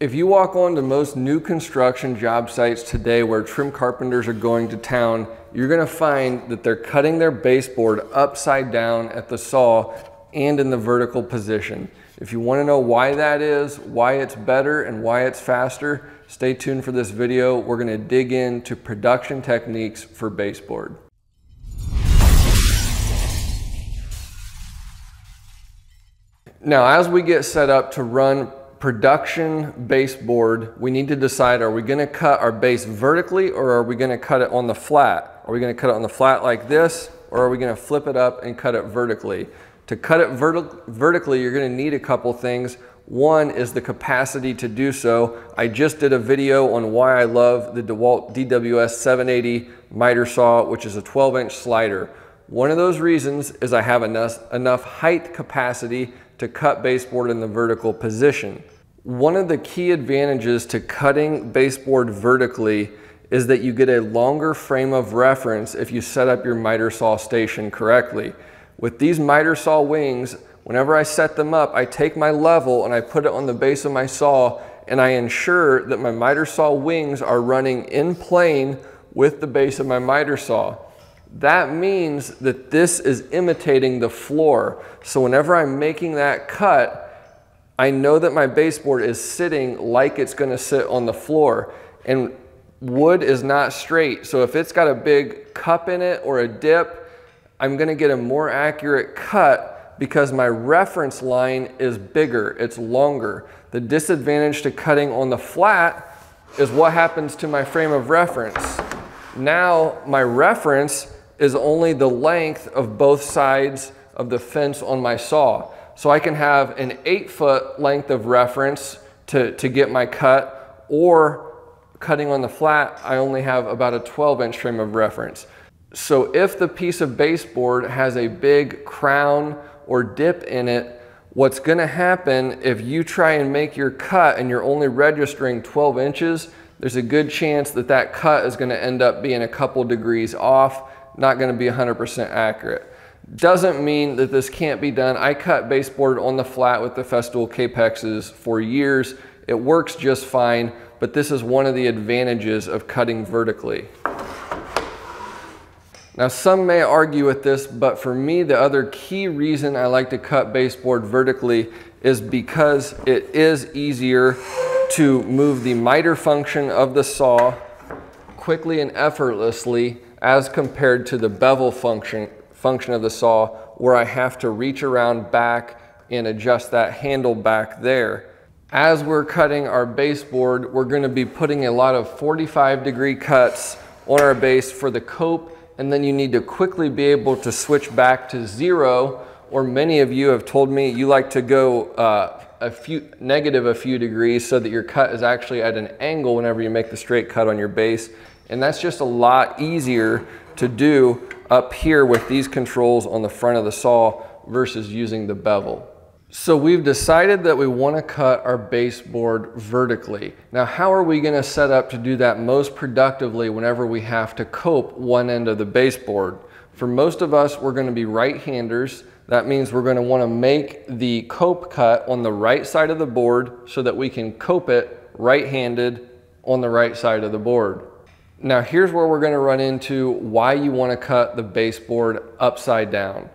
If you walk onto most new construction job sites today where trim carpenters are going to town, you're gonna find that they're cutting their baseboard upside down at the saw and in the vertical position. If you wanna know why that is, why it's better, and why it's faster, stay tuned for this video. We're gonna dig into production techniques for baseboard. Now, as we get set up to run production baseboard, we need to decide, are we gonna cut our base vertically or are we gonna cut it on the flat? Are we gonna cut it on the flat like this or are we gonna flip it up and cut it vertically? To cut it vertic vertically, you're gonna need a couple things. One is the capacity to do so. I just did a video on why I love the DeWalt DWS 780 miter saw, which is a 12 inch slider. One of those reasons is I have enough, enough height capacity to cut baseboard in the vertical position. One of the key advantages to cutting baseboard vertically is that you get a longer frame of reference if you set up your miter saw station correctly. With these miter saw wings, whenever I set them up, I take my level and I put it on the base of my saw and I ensure that my miter saw wings are running in plane with the base of my miter saw. That means that this is imitating the floor. So whenever I'm making that cut, I know that my baseboard is sitting like it's gonna sit on the floor. And wood is not straight. So if it's got a big cup in it or a dip, I'm gonna get a more accurate cut because my reference line is bigger, it's longer. The disadvantage to cutting on the flat is what happens to my frame of reference. Now my reference is only the length of both sides of the fence on my saw. So I can have an eight foot length of reference to, to get my cut or cutting on the flat, I only have about a 12 inch frame of reference. So if the piece of baseboard has a big crown or dip in it, what's gonna happen if you try and make your cut and you're only registering 12 inches, there's a good chance that that cut is gonna end up being a couple degrees off, not gonna be 100% accurate. Doesn't mean that this can't be done. I cut baseboard on the flat with the Festool Kapexes for years. It works just fine, but this is one of the advantages of cutting vertically. Now some may argue with this, but for me, the other key reason I like to cut baseboard vertically is because it is easier to move the miter function of the saw quickly and effortlessly as compared to the bevel function function of the saw where I have to reach around back and adjust that handle back there. As we're cutting our baseboard, we're gonna be putting a lot of 45 degree cuts on our base for the cope, and then you need to quickly be able to switch back to zero, or many of you have told me you like to go uh, a few negative a few degrees so that your cut is actually at an angle whenever you make the straight cut on your base. And that's just a lot easier to do up here with these controls on the front of the saw versus using the bevel. So we've decided that we want to cut our baseboard vertically. Now how are we going to set up to do that most productively whenever we have to cope one end of the baseboard? For most of us, we're going to be right-handers. That means we're going to want to make the cope cut on the right side of the board so that we can cope it right-handed on the right side of the board. Now here's where we're gonna run into why you wanna cut the baseboard upside down.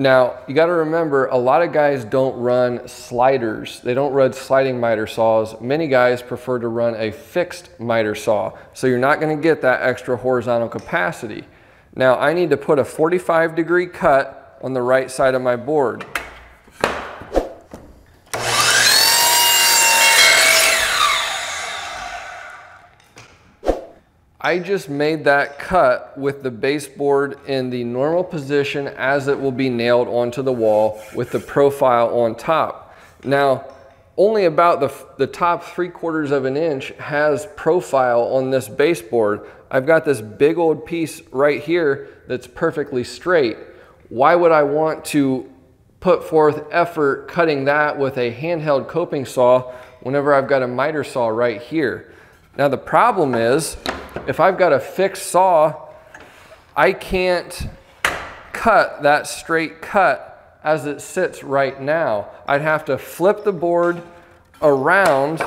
Now, you gotta remember, a lot of guys don't run sliders. They don't run sliding miter saws. Many guys prefer to run a fixed miter saw. So you're not gonna get that extra horizontal capacity. Now, I need to put a 45 degree cut on the right side of my board. I just made that cut with the baseboard in the normal position as it will be nailed onto the wall with the profile on top. Now, only about the, the top three quarters of an inch has profile on this baseboard. I've got this big old piece right here that's perfectly straight. Why would I want to put forth effort cutting that with a handheld coping saw whenever I've got a miter saw right here? Now the problem is, if I've got a fixed saw, I can't cut that straight cut as it sits right now. I'd have to flip the board around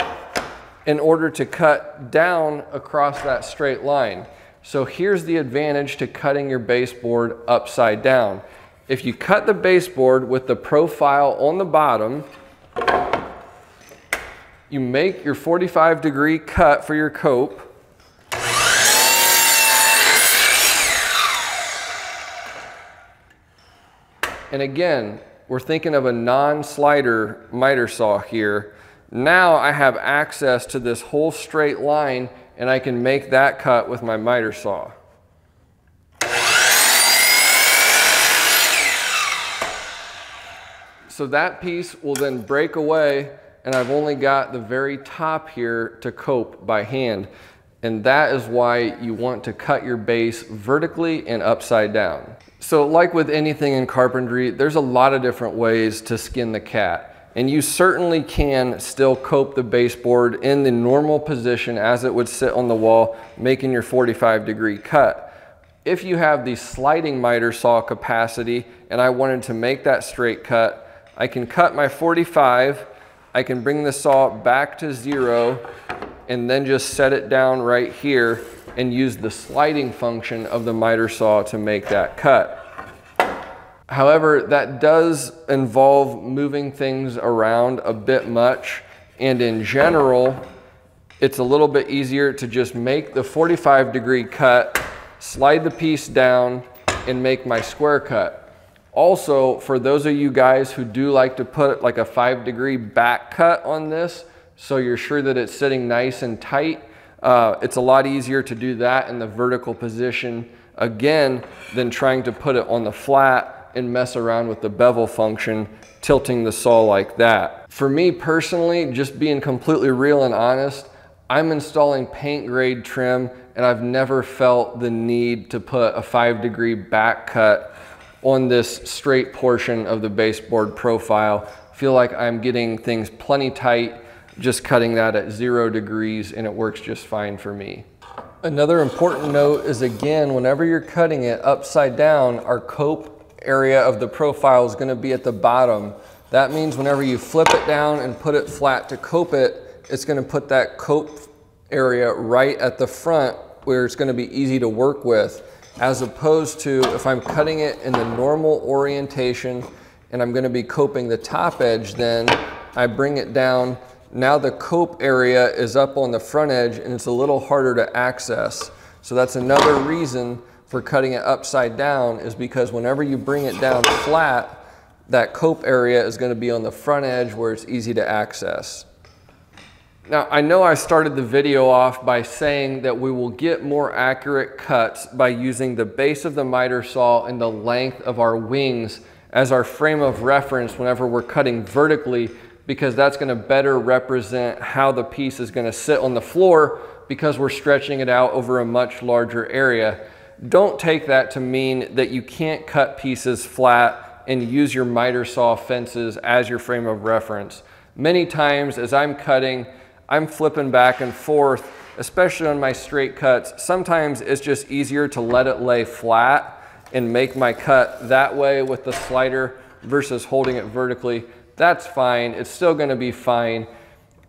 in order to cut down across that straight line. So here's the advantage to cutting your baseboard upside down. If you cut the baseboard with the profile on the bottom, you make your 45 degree cut for your cope. And again, we're thinking of a non-slider miter saw here. Now I have access to this whole straight line and I can make that cut with my miter saw. So that piece will then break away and I've only got the very top here to cope by hand. And that is why you want to cut your base vertically and upside down. So like with anything in carpentry, there's a lot of different ways to skin the cat. And you certainly can still cope the baseboard in the normal position as it would sit on the wall, making your 45 degree cut. If you have the sliding miter saw capacity and I wanted to make that straight cut, I can cut my 45, I can bring the saw back to zero and then just set it down right here and use the sliding function of the miter saw to make that cut. However, that does involve moving things around a bit much. And in general, it's a little bit easier to just make the 45 degree cut, slide the piece down, and make my square cut. Also, for those of you guys who do like to put like a five degree back cut on this, so you're sure that it's sitting nice and tight, uh, it's a lot easier to do that in the vertical position again than trying to put it on the flat and mess around with the bevel function, tilting the saw like that. For me personally, just being completely real and honest, I'm installing paint grade trim and I've never felt the need to put a five degree back cut on this straight portion of the baseboard profile. Feel like I'm getting things plenty tight just cutting that at zero degrees and it works just fine for me. Another important note is again, whenever you're cutting it upside down, our cope area of the profile is gonna be at the bottom. That means whenever you flip it down and put it flat to cope it, it's gonna put that cope area right at the front where it's gonna be easy to work with, as opposed to if I'm cutting it in the normal orientation and I'm gonna be coping the top edge, then I bring it down now the cope area is up on the front edge and it's a little harder to access. So that's another reason for cutting it upside down is because whenever you bring it down flat, that cope area is gonna be on the front edge where it's easy to access. Now, I know I started the video off by saying that we will get more accurate cuts by using the base of the miter saw and the length of our wings as our frame of reference whenever we're cutting vertically because that's gonna better represent how the piece is gonna sit on the floor because we're stretching it out over a much larger area. Don't take that to mean that you can't cut pieces flat and use your miter saw fences as your frame of reference. Many times as I'm cutting, I'm flipping back and forth, especially on my straight cuts. Sometimes it's just easier to let it lay flat and make my cut that way with the slider versus holding it vertically that's fine. It's still gonna be fine.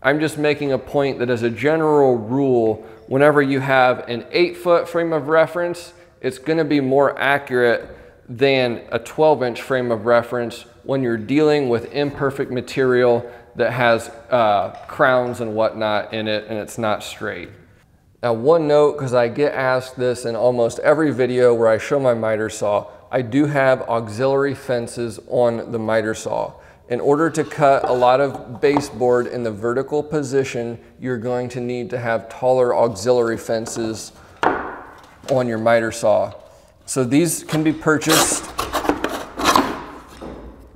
I'm just making a point that as a general rule, whenever you have an eight foot frame of reference, it's gonna be more accurate than a 12 inch frame of reference when you're dealing with imperfect material that has uh, crowns and whatnot in it and it's not straight. Now one note, because I get asked this in almost every video where I show my miter saw, I do have auxiliary fences on the miter saw. In order to cut a lot of baseboard in the vertical position, you're going to need to have taller auxiliary fences on your miter saw. So these can be purchased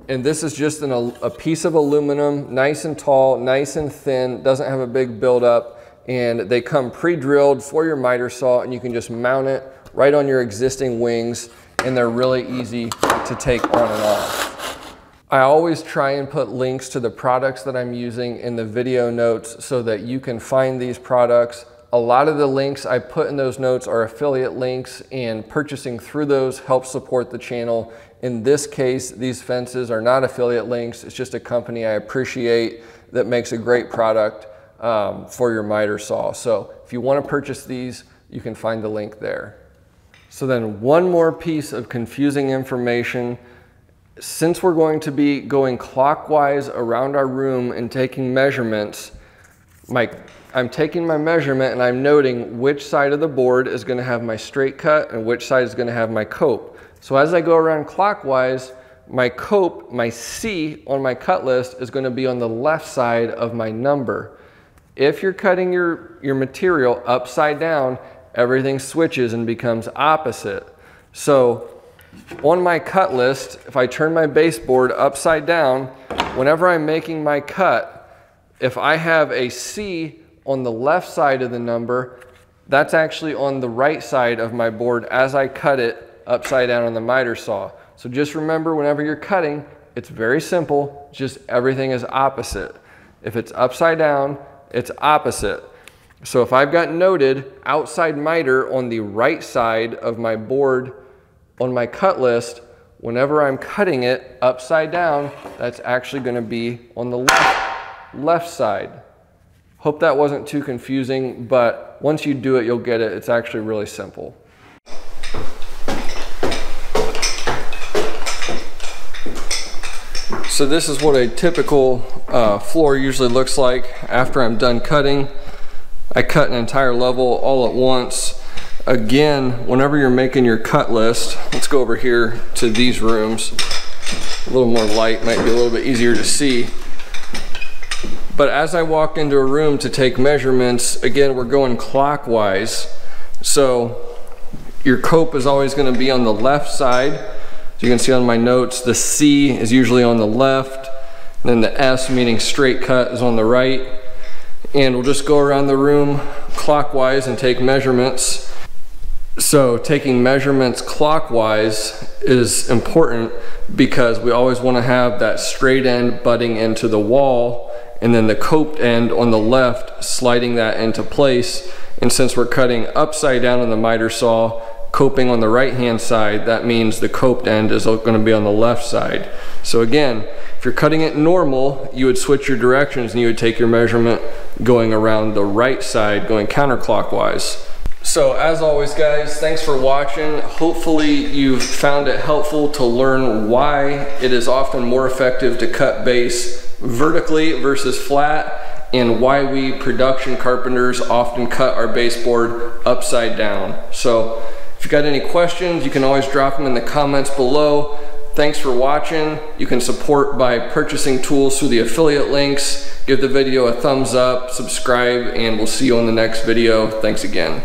and this is just an, a piece of aluminum, nice and tall, nice and thin, doesn't have a big buildup, and they come pre-drilled for your miter saw, and you can just mount it right on your existing wings, and they're really easy to take on and off. I always try and put links to the products that I'm using in the video notes so that you can find these products. A lot of the links I put in those notes are affiliate links and purchasing through those helps support the channel. In this case, these fences are not affiliate links. It's just a company I appreciate that makes a great product. um, for your miter saw. So if you want to purchase these, you can find the link there. So then one more piece of confusing information. Since we're going to be going clockwise around our room and taking measurements, my, I'm taking my measurement and I'm noting which side of the board is gonna have my straight cut and which side is gonna have my cope. So as I go around clockwise, my cope, my C on my cut list is gonna be on the left side of my number. If you're cutting your, your material upside down, everything switches and becomes opposite. So on my cut list, if I turn my baseboard upside down, whenever I'm making my cut, if I have a C on the left side of the number, that's actually on the right side of my board as I cut it upside down on the miter saw. So just remember whenever you're cutting, it's very simple, just everything is opposite. If it's upside down, it's opposite. So if I've got noted outside miter on the right side of my board on my cut list, whenever I'm cutting it upside down, that's actually gonna be on the left, left side. Hope that wasn't too confusing, but once you do it, you'll get it. It's actually really simple. So this is what a typical uh, floor usually looks like after I'm done cutting. I cut an entire level all at once. Again, whenever you're making your cut list, let's go over here to these rooms. A little more light, might be a little bit easier to see. But as I walk into a room to take measurements, again, we're going clockwise. So your cope is always gonna be on the left side. As you can see on my notes, the C is usually on the left, then the S, meaning straight cut, is on the right and we'll just go around the room clockwise and take measurements. So taking measurements clockwise is important because we always want to have that straight end butting into the wall and then the coped end on the left sliding that into place. And since we're cutting upside down on the miter saw, coping on the right hand side, that means the coped end is going to be on the left side. So again, if you're cutting it normal, you would switch your directions and you would take your measurement going around the right side, going counterclockwise. So as always guys, thanks for watching. Hopefully you've found it helpful to learn why it is often more effective to cut base vertically versus flat and why we production carpenters often cut our baseboard upside down. So if you got any questions, you can always drop them in the comments below. Thanks for watching. You can support by purchasing tools through the affiliate links. Give the video a thumbs up, subscribe, and we'll see you on the next video. Thanks again.